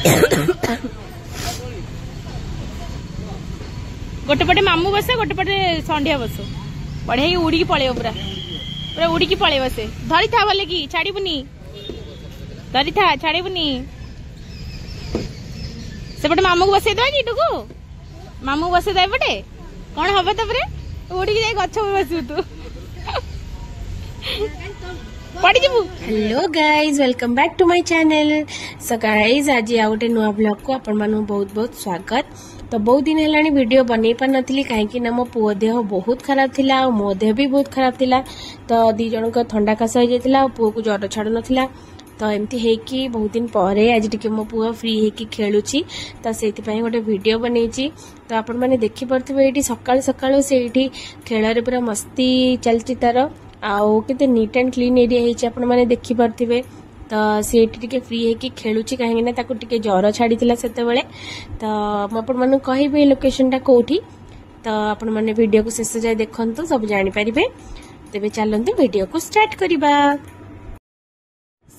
ଗୋଟେ ପଟେ ମାମୁଁ ବସେ ଗୋଟେ ପଟେ ଷଣ୍ଢିଆ ବସୁ ବଢିଆ ହେଇକି ଉଡ଼ିକି ପଳେଇବ ପୁରା ପୁରା ଉଡ଼ିକି ପଳେଇବ ସେ ଧରିଥା ଭଲ କି ଛାଡ଼ିବୁନି ଧରିଥା ଛାଡ଼ିବୁନି ସେପଟେ ମାମୁଁକୁ ବସେଇଦେବା କି ଏଇଟୁକୁ ମାମୁଁକୁ ବସେଇଦେବା ଏପଟେ କ'ଣ ହବ ତାପରେ ଉଡ଼ିକି ଯାଇ ଗଛ ବସିବୁ ତୁ hello guys welcome back to my channel so guys आज आ गोटे नुआ ब्लग को आपण मानू बहुत बहुत स्वागत तो बहुत दिन है भिड बनई पार नी कहीं मो पुओ देह बहुत खराब थी और मो देह भी बहुत खराब थी तो दी जन थंडा काश हो जाता और पुओ को ज्वर छाड़ ना तो एमती है कि बहुत दिन पर आज टी मो पुआ फ्री हो खेलु तो, तो से गोटे भिड बनई तो आपण मैंने देखिपे ये सका सका से खेल पूरा मस्ती चलती तार आते निट एंड क्लीन एरिया मैंने देखिपे तो सीठी फ्री है खेलुच कहीं ज्वर छाड़ा से आपण कह लोकेशन टा कौटी तो आपड़ को शेष जाए देखु सब जापर तेज चलते भिड को स्टार्ट करवा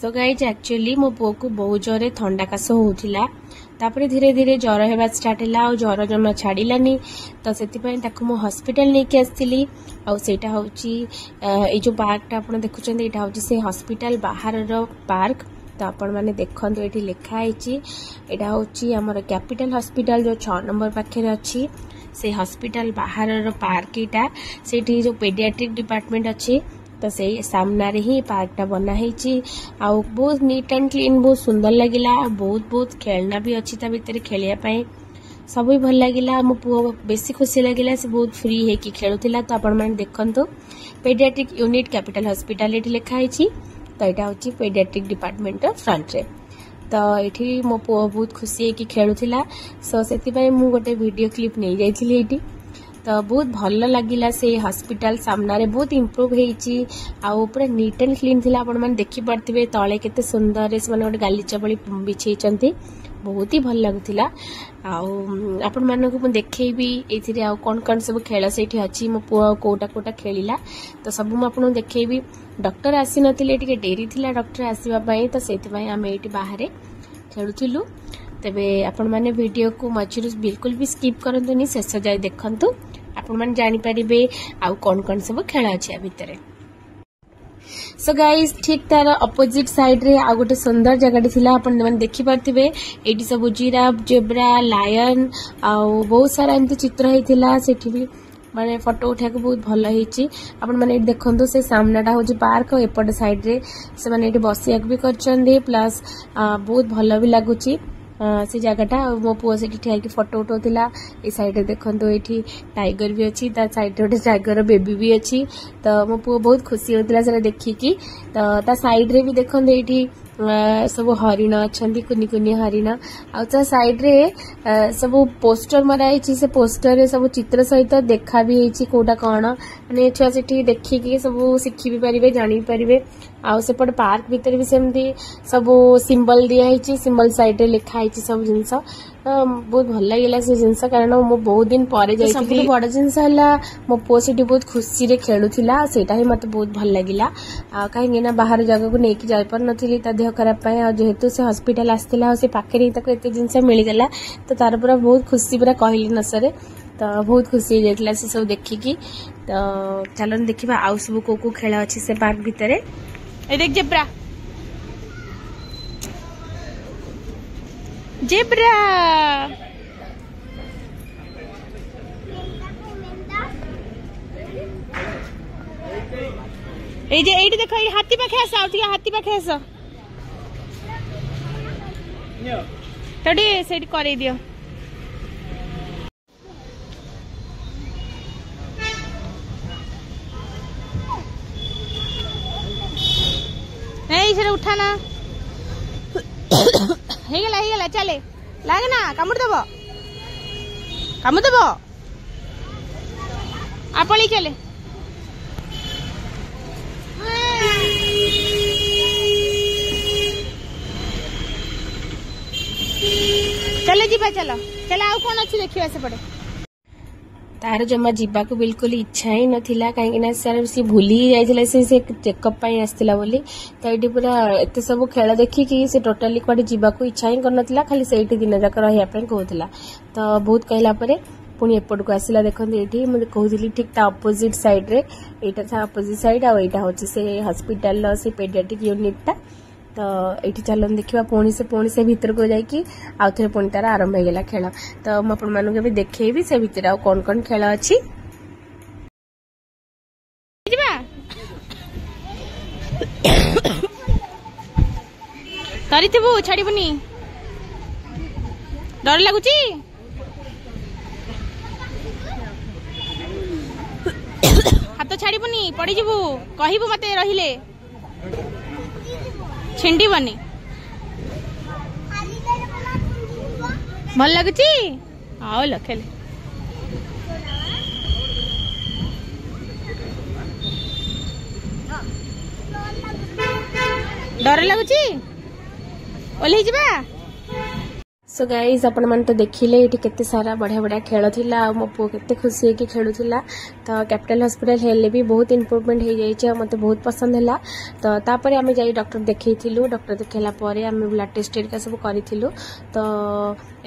ସୋ ଗାଇଜ୍ ଆକ୍ଚୁଆଲି ମୋ ପୁଅକୁ ବହୁତ ଜୋରରେ ଥଣ୍ଡା କାଶ ହେଉଥିଲା ତାପରେ ଧୀରେ ଧୀରେ ଜ୍ୱର ହେବା ଷ୍ଟାର୍ଟ ହେଲା ଆଉ ଜ୍ୱର ଜମା ଛାଡ଼ିଲାନି ତ ସେଥିପାଇଁ ତାକୁ ମୁଁ ହସ୍ପିଟାଲ ନେଇକି ଆସିଥିଲି ଆଉ ସେଇଟା ହେଉଛି ଏଇ ଯେଉଁ ପାର୍କଟା ଆପଣ ଦେଖୁଛନ୍ତି ଏଇଟା ହେଉଛି ସେ ହସ୍ପିଟାଲ ବାହାରର ପାର୍କ ତ ଆପଣମାନେ ଦେଖନ୍ତୁ ଏଠି ଲେଖା ହେଇଛି ଏଇଟା ହେଉଛି ଆମର କ୍ୟାପିଟାଲ ହସ୍ପିଟାଲ ଯେଉଁ ଛଅ ନମ୍ବର ପାଖରେ ଅଛି ସେ ହସ୍ପିଟାଲ ବାହାରର ପାର୍କ ଏଇଟା ସେଇଠି ଯେଉଁ ପେଡ଼ିଆଟ୍ରିକ୍ ଡିପାର୍ଟମେଣ୍ଟ ଅଛି तो से सामने ही पार्क टा बनाही आउ बहुत नीट एंड क्लीन बहुत सुंदर लगला बहुत बहुत खेलना भी अच्छी ता भीतर खेलियापाई सब भी भल लगला मो पु बेसी खुशी लगला से बहुत फ्री है कि खेलुला तो आपण मैंने देखु पेडियाट्रिक यूनिट कैपिटाल हस्पिटाल ये लिखाई तो यहाँ हूँ पेडियाट्रिक डिपार्टमेंट फ्रंट्रे तो ये मो पु बहुत खुशी है कि खेलुला सो से मुझे गोटे भिड क्लीप नहीं जाइली ତ ବହୁତ ଭଲ ଲାଗିଲା ସେଇ ହସ୍ପିଟାଲ ସାମ୍ନାରେ ବହୁତ ଇମ୍ପ୍ରୁଭ୍ ହେଇଛି ଆଉ ପୁରା ନିଟ୍ ଆଣ୍ଡ କ୍ଲିନ୍ ଥିଲା ଆପଣମାନେ ଦେଖିପାରୁଥିବେ ତଳେ କେତେ ସୁନ୍ଦରରେ ସେମାନେ ଗୋଟେ ଗାଲିଚା ଭଳି ବିଛେଇଛନ୍ତି ବହୁତ ହି ଭଲ ଲାଗୁଥିଲା ଆଉ ଆପଣମାନଙ୍କୁ ମୁଁ ଦେଖେଇବି ଏଇଥିରେ ଆଉ କ'ଣ କ'ଣ ସବୁ ଖେଳ ସେଇଠି ଅଛି ମୋ ପୁଅ କେଉଁଟା କେଉଁଟା ଖେଳିଲା ତ ସବୁ ମୁଁ ଆପଣଙ୍କୁ ଦେଖେଇବି ଡକ୍ଟର ଆସିନଥିଲେ ଟିକେ ଡେରି ଥିଲା ଡକ୍ଟର ଆସିବା ପାଇଁ ତ ସେଇଥିପାଇଁ ଆମେ ଏଇଠି ବାହାରେ ଖେଳୁଥିଲୁ ତେବେ ଆପଣମାନେ ଭିଡ଼ିଓକୁ ମଝିରୁ ବିଲକୁଲ ବି ସ୍କିପ୍ କରନ୍ତୁନି ଶେଷ ଯାଇ ଦେଖନ୍ତୁ आपारे आउ कौन सब खेल अच्छे सो गाइज ठीक तार अपोजिट साइड रे आ गोटे सुंदर जगह देखिपारे ये सब जीराफ जेब्रा लायन आउ बहुत सारा एम चित्र मैंने फटो उठाक बहुत भल होने देखो से सामनाटा हूँ पार्क एपट सैड्रे बसवाक भी कर प्लस बहुत भल भी लगुच्छी ସେ ଜାଗାଟା ମୋ ପୁଅ ସେଠି ଠିଆ ହେଇକି ଫଟୋ ଉଠାଉଥିଲା ଏ ସାଇଡ଼୍ରେ ଦେଖନ୍ତୁ ଏଇଠି ଟାଇଗର ବି ଅଛି ତା ସାଇଡ଼୍ରେ ଗୋଟେ ଟାଇଗରର ବେବି ବି ଅଛି ତ ମୋ ପୁଅ ବହୁତ ଖୁସି ହେଉଥିଲା ସେଟା ଦେଖିକି ତ ତା ସାଇଡ଼୍ରେ ବି ଦେଖନ୍ତୁ ଏଇଠି ସବୁ ହରିଣ ଅଛନ୍ତି କୁନି କୁନି ହରିଣ ଆଉ ତା ସାଇଡ଼୍ରେ ସବୁ ପୋଷ୍ଟର ମରା ହେଇଛି ସେ ପୋଷ୍ଟରରେ ସବୁ ଚିତ୍ର ସହିତ ଦେଖା ବି ହେଇଛି କେଉଁଟା କ'ଣ ମାନେ ଛୁଆ ସେଠି ଦେଖିକି ସବୁ ଶିଖି ବି ପାରିବେ ଜାଣି ପାରିବେ ଆଉ ସେପଟେ ପାର୍କ ଭିତରେ ବି ସେମିତି ସବୁ ସିମ୍ବଲ ଦିଆହେଇଛି ସିମ୍ବଲ ସାଇଡ୍ରେ ଲେଖା ହେଇଛି ସବୁ ଜିନିଷ ବହୁତ ଭଲ ଲାଗିଲା ସେ ଜିନିଷ କାରଣ ମୁଁ ବହୁତ ଦିନ ପରେ ଯାଇଥିଲି ବଡ଼ ଜିନିଷ ହେଲା ମୋ ପୁଅ ସେଠି ବହୁତ ଖୁସିରେ ଖେଳୁଥିଲା ସେଇଟା ହିଁ ମୋତେ ବହୁତ ଭଲ ଲାଗିଲା ଆଉ କାହିଁକି ନା ବାହାର ଜାଗାକୁ ନେଇକି ଯାଇପାରୁନଥିଲି ତା ଦେହ ଖରାପ ପାଇଁ ଆଉ ଯେହେତୁ ସେ ହସ୍ପିଟାଲ ଆସିଥିଲା ଆଉ ସେ ପାଖରେ ହିଁ ତାକୁ ଏତେ ଜିନିଷ ମିଳିଗଲା ତ ତାର ପୁରା ବହୁତ ଖୁସି ପୁରା କହିଲି ନ ସରେ ତ ବହୁତ ଖୁସି ହେଇଯାଇଥିଲା ସେ ସବୁ ଦେଖିକି ତ ଚାଲନ୍ତୁ ଦେଖିବା ଆଉ ସବୁ କେଉଁ କେଉଁ ଖେଳ ଅଛି ସେ ପାର୍କ ଭିତରେ ये देख जेब्रा जेब्रा ए जे एट देखो ए हाथी पाखे आसा उठी हाथी पाखे आसा तड़ी सेट करे दियो সেটা উঠানা হয়ে গেল হয়ে গেল চলে লাগে না কামড় দেব কামড় দেব আপনি চলে চলে যা চল চল আউ কোণ দেখিবা সেপটে तार जमा जीवा को बिल्कुल इच्छा ही नाला कहीं सर सी भूली ही जाइए से, से चेकअप आसला तो ये पूरा एत सब खेल देखिक टोटाली कटे जावाक इच्छा ही करना खाली से दिन जाक रही कहला तो बहुत कहला पुणी एपट को आसला देखते ये मुझे कहती ठीक अपोजिट सैड्रेटा अपोजिट सैड आईटा हूँ से हस्पिटाल से पेडियाटिक यूनिटा ତ ଏଇଠି ଚାଲନ୍ତୁ ଦେଖିବା ପୁଣି ସେ ପୁଣି ସେ ଭିତରକୁ ଯାଇକି ଆଉ ଥରେ ପୁଣି ତାର ଆରମ୍ଭ ହେଇଗଲା ଖେଳ ତ ମୁଁ ଆପଣମାନଙ୍କୁ ଏବେ ଦେଖେଇବି ସେ ଭିତରେ ଆଉ କ'ଣ କ'ଣ ଖେଳ ଅଛି ଧରିଥିବୁ ଛାଡ଼ିବୁନି ଡର ଲାଗୁଛି ହାତ ଛାଡ଼ିବୁନି ପଡ଼ିଯିବୁ କହିବୁ ମୋତେ ରହିଲେ ଛିଣ୍ଡି ବନି ଭଲ ଲାଗୁଛି ଆଉ ଲ ଖେଲେ ଡର ଲାଗୁଛି ଓହ୍ଲେଇ ଯିବା ସୋ ଗାଇଜ୍ ଆପଣମାନେ ତ ଦେଖିଲେ ଏଠି କେତେ ସାରା ବଢ଼ିଆ ବଢ଼ିଆ ଖେଳ ଥିଲା ଆଉ ମୋ ପୁଅ କେତେ ଖୁସି ହେଇକି ଖେଳୁଥିଲା ତ କ୍ୟାପିଟାଲ ହସ୍ପିଟାଲ ହେଲେ ବି ବହୁତ ଇମ୍ପ୍ରୁଭମେଣ୍ଟ ହେଇଯାଇଛି ଆଉ ମୋତେ ବହୁତ ପସନ୍ଦ ହେଲା ତ ତାପରେ ଆମେ ଯାଇ ଡକ୍ଟର ଦେଖେଇଥିଲୁ ଡକ୍ଟର ଦେଖେଇଲା ପରେ ଆମେ ବ୍ଲଡ୍ ଟେଷ୍ଟ ହେରିକା ସବୁ କରିଥିଲୁ ତ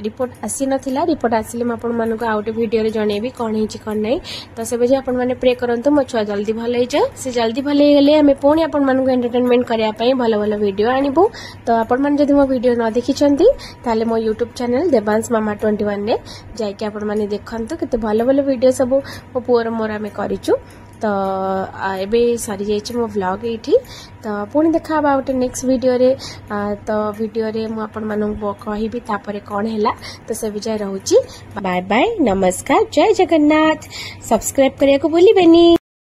ରିପୋର୍ଟ ଆସିନଥିଲା ରିପୋର୍ଟ ଆସିଲେ ମୁଁ ଆପଣମାନଙ୍କୁ ଆଉ ଗୋଟେ ଭିଡ଼ିଓରେ ଜଣେଇବି କ'ଣ ହେଇଛି କ'ଣ ନାହିଁ ତ ସେବେ ଯାଇ ଆପଣମାନେ ପ୍ରେ କରନ୍ତୁ ମୋ ଛୁଆ ଜଲ୍ଦି ଭଲ ହେଇଯାଉ ସେ ଜଲ୍ଦି ଭଲ ହେଇଗଲେ ଆମେ ପୁଣି ଆପଣମାନଙ୍କୁ ଏଣ୍ଟରଟେନମେଣ୍ଟ କରିବା ପାଇଁ ଭଲ ଭଲ ଭିଡ଼ିଓ ଆଣିବୁ ତ ଆପଣମାନେ ଯଦି ମୋ ଭିଡ଼ିଓ ନ ଦେଖିଛନ୍ତି ତାହେଲେ ମୋ ୟୁଟ୍ୟୁବ୍ यूट्यूब चैनल देवांश मामा ट्वेंटी वन रे जाकि देखते केत भल भल भिड सब मो पुअर मोर आम कर तो ये सरी जाइए मो ब्लग ये तो पुणी देखा गोटे नेक्स्ट रे तो भिडियो मुझे कहबी तापर कौन है तो से विजय रोच बाय बाय नमस्कार जय जगन्नाथ सब्सक्राइब करने को भूल